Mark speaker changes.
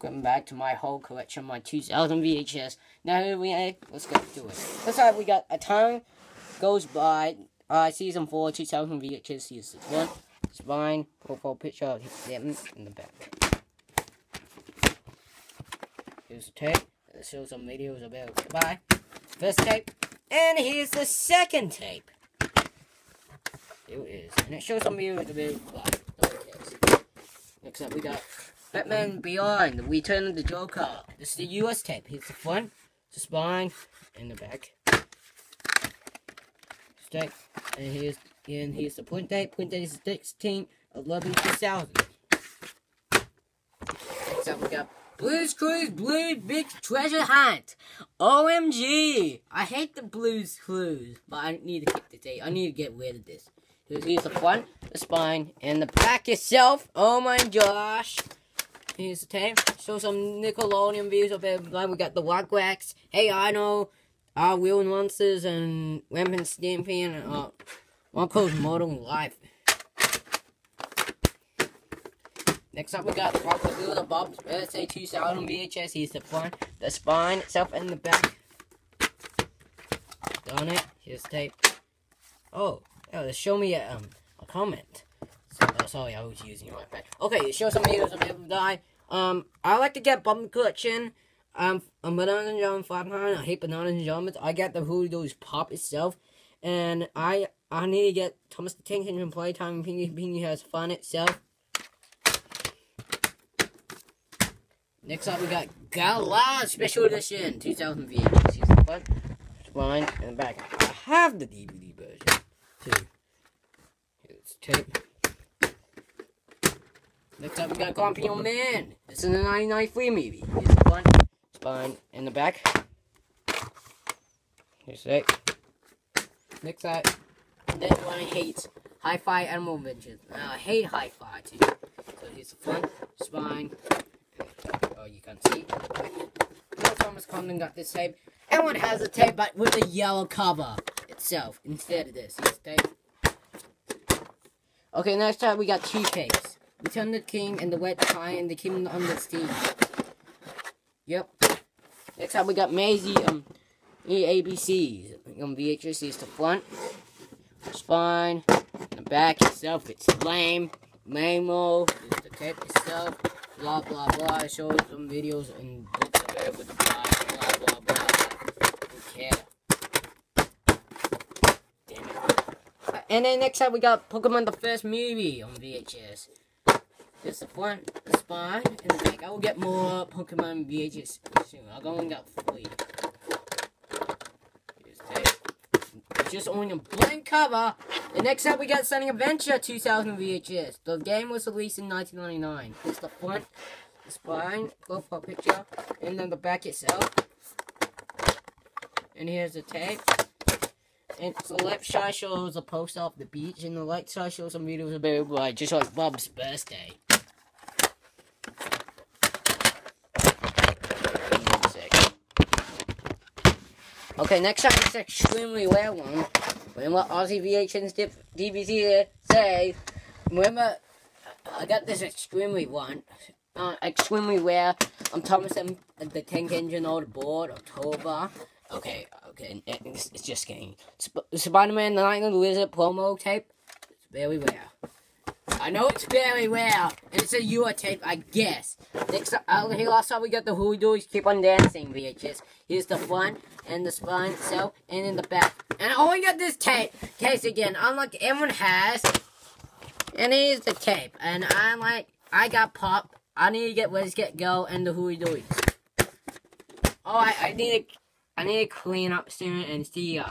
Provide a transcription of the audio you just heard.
Speaker 1: Welcome back to my whole collection, my 2000 VHS. Now here we are, let's go to it. First up, we got A Time Goes By, uh, Season 4, 2000 VHS, Season 1. Spine, profile picture of them in the back. Here's the tape. It shows some videos about goodbye. First tape. And here's the second tape. Here it is. And it shows some videos about. Next up, we got Batman Beyond, Return of the Joker. This is the US tape. Here's the front, the spine, and the back. Tape. And here's and here's the print date. Print date is 16 11 2000. Next up we got Blues Clues Blue Big Treasure Hunt. OMG! I hate the Blues Clues, but I need to keep the date. I need to get rid of this. Here's the front, the spine, and the back itself. Oh my gosh! Here's the tape. Show some Nickelodeon views of it. Like we got the Rugrats. Hey, I know. Uh, Real Monsters and Rampant Stampy and uh, Uncle's Modern Life. Next up, we got the Rock the Bob's Birthday 2000 VHS. Here's the front, the spine itself, and the back. Done it. Here's tape. Oh, oh, show me a, um, a comment. Sorry, I was using my iPad. Okay, show some videos of people die. Um, I like to get Bum Collection. Um, a Banana and John 500. I hate Bananas and John. I got the Hoodoo's Pop itself. And I I need to get Thomas the Tank Engine Playtime. Pinky Pinky has fun itself. Next up, we got Gala Special Edition 2000 VHS. The front, spine, and the back. I have the DVD version too. Here's tape. Next up, we got Compion Man. This is a 1993 movie. Here's the front, spine, and the back. Here's it. Next up, that one I hate. Hi-Fi Animal Adventures. Uh, I hate Hi-Fi too. So here's the front, spine. Oh, you can't see. No Thomas Condon got this tape. Everyone has a tape, but with a yellow cover itself instead of this. Here's tape. Okay, next time we got two tapes. Return the King and the Wet Tie and the on the Steam. Yep. Next up we got Maisy um EABC. On VHS is the front, spine, the back itself it's lame. Mamo is the tape itself. Blah blah blah. It shows some videos and books it with the blah blah blah blah. Who cares? And then next up we got Pokemon the first movie on VHS. There's the front, spine, and the back. I will get more Pokemon VHS soon. I've only got three. Here's tape. Just only a blank cover. And next up, we got Sonic Adventure 2000 VHS. The game was released in 1999. Here's the front, the spine, profile picture, and then the back itself. And here's the tape. And the left side shows a post off the beach, and the right side shows some videos about like just like Bob's birthday. Okay, next up is extremely rare one. Remember Aussie DVD say, remember, I got this extremely one, uh, extremely rare. I'm Thomas M, the Tank Engine the board, October. Okay, okay, it's, it's just getting. Sp Spider-Man the Night of the Lizard promo tape. It's very rare. I know it's very rare. And it's a Euro tape, I guess. Next uh, here last time we got the Who Hoodoos Keep on Dancing VHS. Here's the front and the spine itself and in the back. And I only got this tape case again, unlike everyone has. And here's the tape. And I'm like I got pop. I need to get Let's Get Go and the Hoodoos. Oh I, I need to I need to clean up soon and see ya.